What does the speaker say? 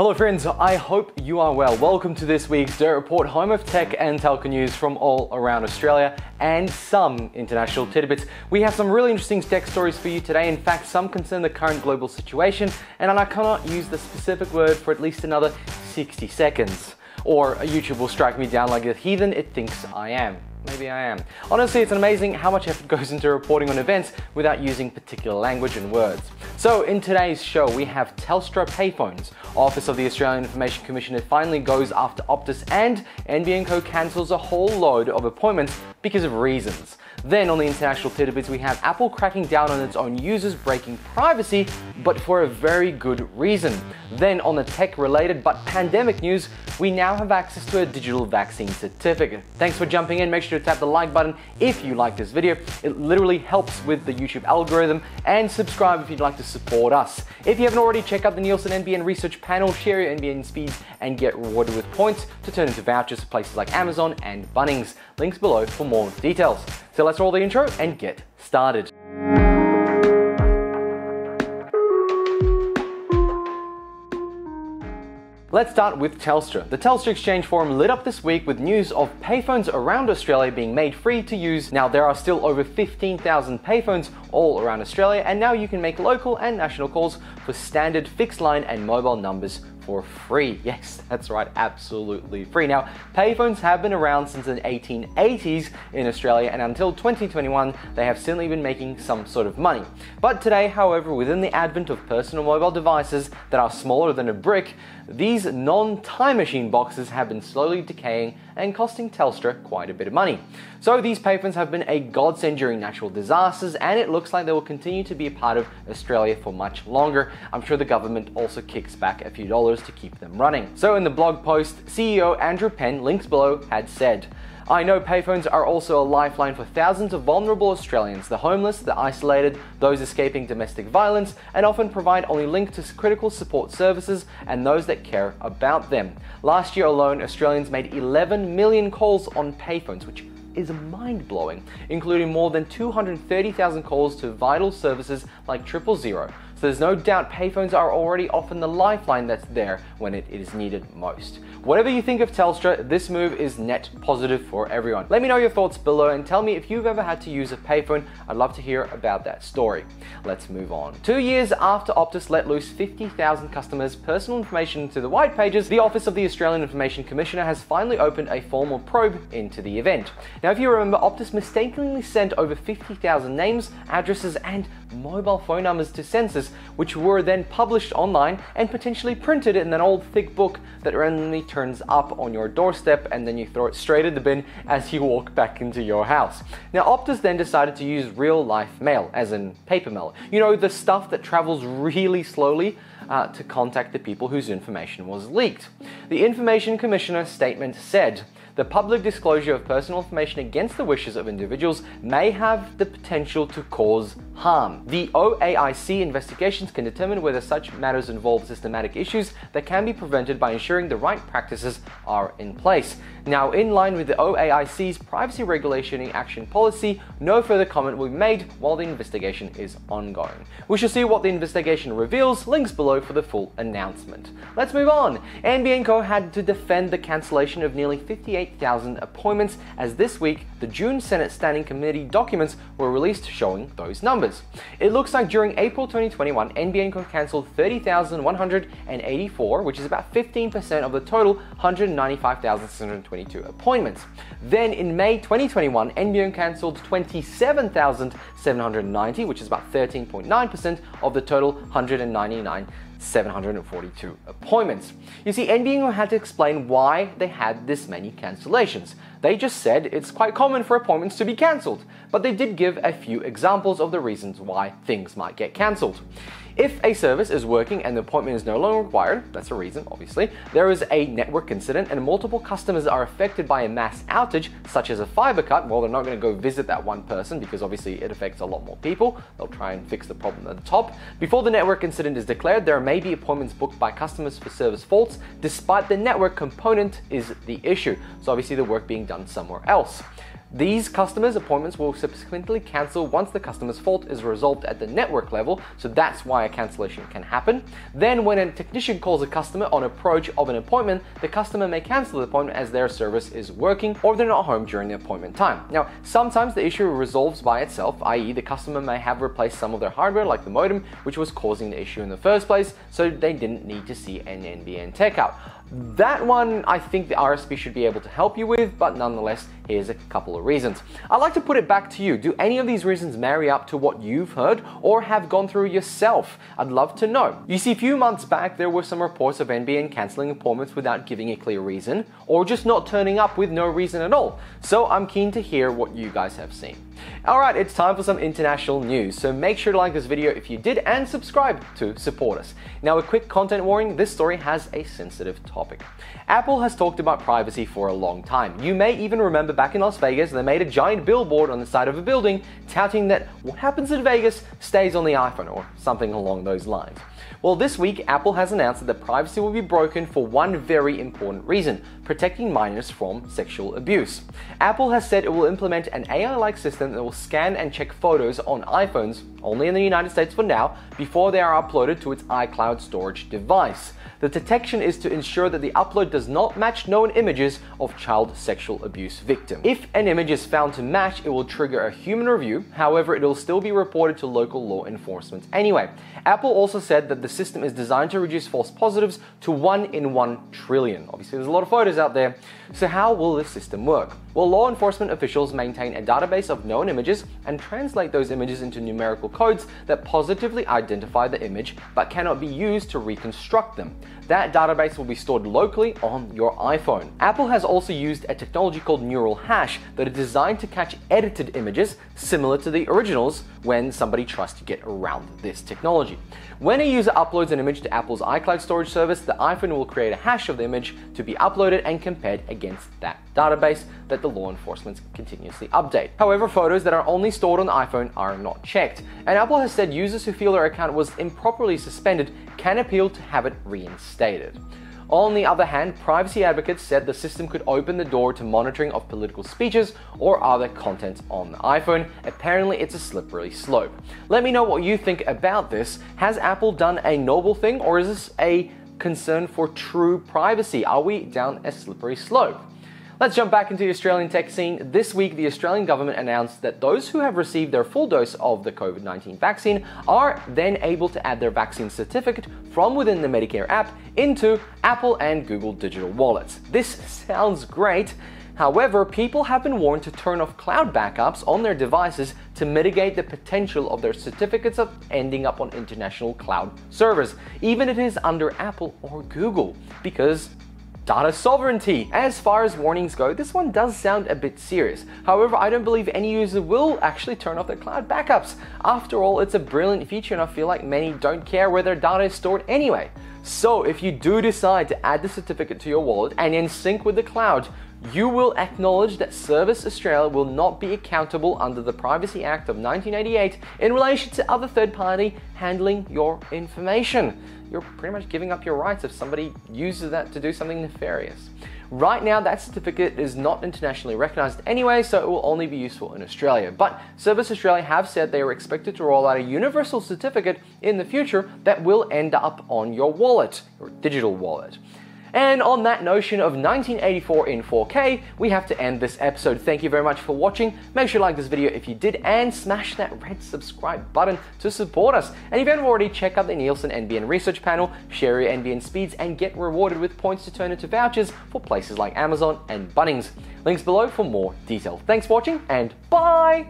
Hello friends, I hope you are well. Welcome to this week's Dirt Report, home of tech and telco news from all around Australia and some international tidbits. We have some really interesting tech stories for you today. In fact, some concern the current global situation, and I cannot use the specific word for at least another 60 seconds. Or YouTube will strike me down like the heathen it thinks I am. Maybe I am. Honestly, it's amazing how much effort goes into reporting on events without using particular language and words. So, in today's show, we have Telstra payphones. Office of the Australian Information Commissioner finally goes after Optus, and NBN Co cancels a whole load of appointments because of reasons. Then on the international tidbits, we have Apple cracking down on its own users breaking privacy, but for a very good reason. Then on the tech related but pandemic news, we now have access to a digital vaccine certificate. Thanks for jumping in. Make sure to tap the like button if you like this video. It literally helps with the YouTube algorithm and subscribe if you'd like to support us. If you haven't already, check out the Nielsen NBN research panel, share your NBN speeds and get rewarded with points to turn into vouchers for places like Amazon and Bunnings. Links below for more details. So let's roll the intro and get started. Let's start with Telstra. The Telstra Exchange forum lit up this week with news of payphones around Australia being made free to use. Now, there are still over 15,000 payphones all around Australia, and now you can make local and national calls for standard fixed line and mobile numbers for free. Yes, that's right, absolutely free. Now, payphones have been around since the 1880s in Australia, and until 2021, they have certainly been making some sort of money. But today, however, within the advent of personal mobile devices that are smaller than a brick, these non time machine boxes have been slowly decaying and costing Telstra quite a bit of money. So these payphones have been a godsend during natural disasters, and it looks like they will continue to be a part of Australia for much longer. I'm sure the government also kicks back a few dollars to keep them running. So in the blog post, CEO Andrew Penn, links below, had said, I know payphones are also a lifeline for thousands of vulnerable Australians, the homeless, the isolated, those escaping domestic violence, and often provide only link to critical support services and those that care about them. Last year alone, Australians made 11 million calls on payphones, which is mind blowing, including more than 230,000 calls to vital services like Triple Zero. So there's no doubt payphones are already often the lifeline that's there when it is needed most. Whatever you think of Telstra, this move is net positive for everyone. Let me know your thoughts below and tell me if you've ever had to use a payphone. I'd love to hear about that story. Let's move on. Two years after Optus let loose 50,000 customers' personal information to the white pages, the Office of the Australian Information Commissioner has finally opened a formal probe into the event. Now, if you remember, Optus mistakenly sent over 50,000 names, addresses, and mobile phone numbers to which were then published online and potentially printed in an old thick book that randomly turns up on your doorstep and then you throw it straight in the bin as you walk back into your house. Now, Optus then decided to use real life mail, as in paper mail. You know, the stuff that travels really slowly. Uh, to contact the people whose information was leaked. The Information Commissioner statement said, the public disclosure of personal information against the wishes of individuals may have the potential to cause harm. The OAIC investigations can determine whether such matters involve systematic issues that can be prevented by ensuring the right practices are in place. Now, in line with the OAIC's privacy regulation and action policy, no further comment will be made while the investigation is ongoing. We shall see what the investigation reveals, links below for the full announcement. Let's move on. NBN Co had to defend the cancellation of nearly 58,000 appointments as this week the June Senate Standing Committee documents were released showing those numbers. It looks like during April 2021, NBN cancelled 30,184, which is about 15% of the total 195,622 appointments. Then in May 2021, NBN cancelled 27,790, which is about 13.9% of the total 199 742 appointments. You see, NBN had to explain why they had this many cancellations. They just said it's quite common for appointments to be cancelled, but they did give a few examples of the reasons why things might get cancelled. If a service is working and the appointment is no longer required, that's a reason, obviously, there is a network incident and multiple customers are affected by a mass outage, such as a fiber cut, well, they're not going to go visit that one person because obviously it affects a lot more people. They'll try and fix the problem at the top. Before the network incident is declared, there may be appointments booked by customers for service faults, despite the network component is the issue. So obviously the work being done somewhere else. These customers' appointments will subsequently cancel once the customer's fault is resolved at the network level, so that's why a cancellation can happen. Then, when a technician calls a customer on approach of an appointment, the customer may cancel the appointment as their service is working or they're not home during the appointment time. Now, sometimes the issue resolves by itself, i.e., the customer may have replaced some of their hardware, like the modem, which was causing the issue in the first place, so they didn't need to see an NBN tech out. That one, I think the RSP should be able to help you with, but nonetheless, here's a couple of reasons. I'd like to put it back to you. Do any of these reasons marry up to what you've heard or have gone through yourself? I'd love to know. You see, a few months back, there were some reports of NBN cancelling appointments without giving a clear reason, or just not turning up with no reason at all. So I'm keen to hear what you guys have seen. Alright, it's time for some international news, so make sure to like this video if you did and subscribe to support us. Now, a quick content warning this story has a sensitive topic. Apple has talked about privacy for a long time. You may even remember back in Las Vegas, they made a giant billboard on the side of a building touting that what happens in Vegas stays on the iPhone or something along those lines. Well, this week, Apple has announced that privacy will be broken for one very important reason protecting minors from sexual abuse. Apple has said it will implement an AI like system that will scan and check photos on iPhones, only in the United States for now, before they are uploaded to its iCloud storage device. The detection is to ensure that the upload does not match known images of child sexual abuse victims. If an image is found to match, it will trigger a human review, however, it will still be reported to local law enforcement anyway. Apple also said that the system is designed to reduce false positives to 1 in 1 trillion. Obviously, there's a lot of photos out there. So, how will this system work? Well, law enforcement officials maintain a database of known images and translate those images into numerical codes that positively identify the image but cannot be used to reconstruct them. That database will be stored locally on your iPhone. Apple has also used a technology called Neural Hash that is designed to catch edited images similar to the originals when somebody tries to get around this technology. When a user uploads an image to Apple's iCloud storage service, the iPhone will create a hash of the image to be uploaded and compared against that database that the law enforcement continuously update. However, photos that are only stored on the iPhone are not checked, and Apple has said users who feel their account was improperly suspended can appeal to have it reinstated. On the other hand, privacy advocates said the system could open the door to monitoring of political speeches or other content on the iPhone. Apparently, it's a slippery slope. Let me know what you think about this. Has Apple done a noble thing or is this a concern for true privacy? Are we down a slippery slope? Let's jump back into the Australian tech scene. This week, the Australian government announced that those who have received their full dose of the COVID 19 vaccine are then able to add their vaccine certificate from within the Medicare app into Apple and Google digital wallets. This sounds great. However, people have been warned to turn off cloud backups on their devices to mitigate the potential of their certificates of ending up on international cloud servers, even if it is under Apple or Google, because Data sovereignty. As far as warnings go, this one does sound a bit serious. However, I don't believe any user will actually turn off their cloud backups. After all, it's a brilliant feature and I feel like many don't care where their data is stored anyway. So if you do decide to add the certificate to your wallet and in sync with the cloud, you will acknowledge that Service Australia will not be accountable under the Privacy Act of 1988 in relation to other third party handling your information you're pretty much giving up your rights if somebody uses that to do something nefarious. Right now, that certificate is not internationally recognized anyway, so it will only be useful in Australia. But Service Australia have said they are expected to roll out a universal certificate in the future that will end up on your wallet, your digital wallet. And on that notion of 1984 in 4K, we have to end this episode. Thank you very much for watching. Make sure you like this video if you did and smash that red subscribe button to support us. And if you haven't already, check out the Nielsen NBN research panel, share your NBN speeds, and get rewarded with points to turn into vouchers for places like Amazon and Bunnings. Links below for more detail. Thanks for watching and bye!